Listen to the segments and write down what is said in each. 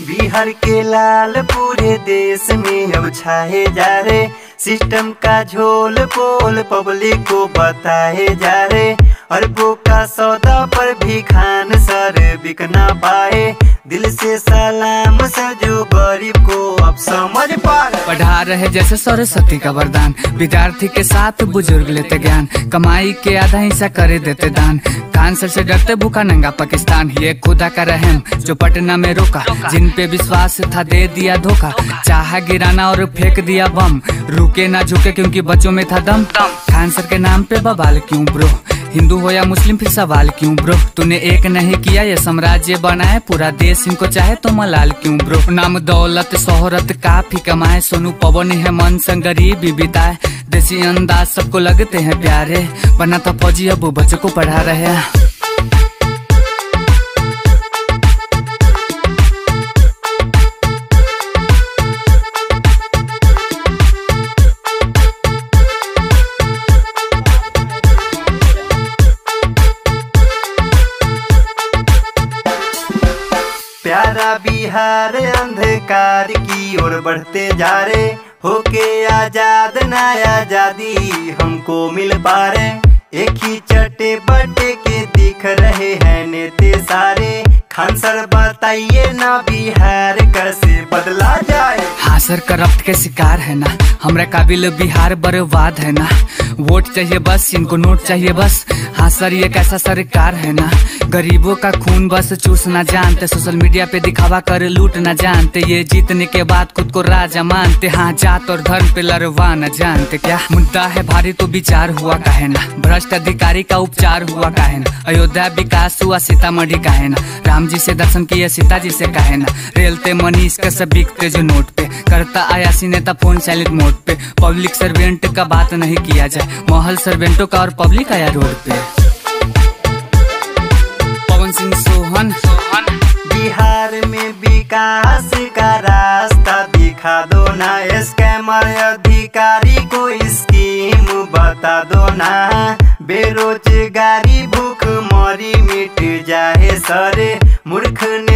बिहार के लाल पूरे देश में अब छाए जा रहे। सिस्टम का झोल पोल पब्लिक को बताए जा रहे। अरबों का सौदा पर भी खान सर बिकना पाए। दिल से सलाम पढ़ा रहे जैसे सरस्वती का वरदान। विद्यार्थी के साथ बुज़ुर्ग लेते ज्ञान। कमाई के आधा हिस्सा करे देते दान। कैंसर से डरते भूखा नंगा पाकिस्तान। ये खुदा का रहम, जो पटना में रोका। जिन पे विश्वास था दे दिया धोखा। चाहा गिराना और फेंक दिया बम। रुके ना झुके क्योंकि बच्चों में था दम। कैंसर के नाम पे बवाल क्यों ब्रो? हिंदू हो या मुस्लिम, फिर सवाल क्यों ब्रो? तूने एक नहीं किया, ये साम्राज्य बनाए। पूरा देश इनको चाहे तो मलाल क्यों ब्रो? नाम दौलत, शोहरत, काफ़ी कमाए। सोनू पवन है मन संग गरीबी बिताए। देसी अंदाज सबको लगते हैं प्यारे। बना तो फौजी, अब बच्चों को पढ़ा रहे प्यारा बिहार अंधकार की ओर बढ़ते जा रहे। होके आज़ाद ना आज़ादी हमको मिल पा रहे। एक ही चटे बटे के दिख रहे हैं नेते सारे। खान सर बताइए ना बिहार कैसे बदला जाए। हाँ सर, करप्ट के शिकार है ना। हमरा काबिल बिहार बर्बाद है ना। वोट चाहिए बस, इनको नोट चाहिए बस। हाँ सर, ये कैसा सरकार है ना? गरीबों का खून बस, चूस ना जानते। सोशल मीडिया पे दिखावा कर, लूट ना जानते। ये जीतने के बाद खुद को राजा मानते। हाँ जात और धर्म पे लड़वा न जानते। क्या मुद्दा है भारी तो विचार हुआ काहे ना? भ्रष्ट अधिकारी का उपचार हुआ काहे ना? अयोध्या विकास हुआ, सीतामढ़ी काहे ना? राम जी से दर्शन किया सीता जी से काहे ना? रेलते मनीष का सब बिकते जो नोट करता आयासी नेता फ़ोन साइलेंट मोड पे। पब्लिक सर्वेंट का बात नहीं किया जाए। महल सर्वेंटों का और पब्लिक आया रोड पे। पवन सिंह सोहन। बिहार में विकास का रास्ता दिखा दो ना। स्कैमर अधिकारी को स्कीम बता दो ना। बेरोजगारी भूख मरी मिट जाए सरे। मूर्ख नेताओं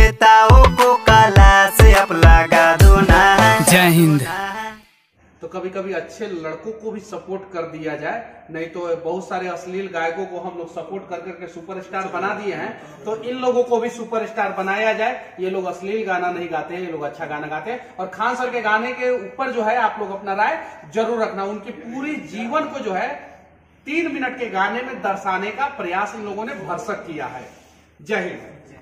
कभी कभी अच्छे लड़कों को भी सपोर्ट कर दिया जाए। नहीं तो बहुत सारे अश्लील गायकों को हम लोग सपोर्ट कर करके सुपरस्टार बना दिए हैं। तो इन लोगों को भी सुपरस्टार बनाया जाए। ये लोग अश्लील गाना नहीं गाते हैं ये लोग अच्छा गाना गाते हैं। और खान सर के गाने के ऊपर जो है, आप लोग अपना राय ज़रूर रखना। उनकी पूरी जीवन को जो है, तीन मिनट के गाने में दर्शाने का प्रयास इन लोगों ने भरसक किया है। जय हिंद।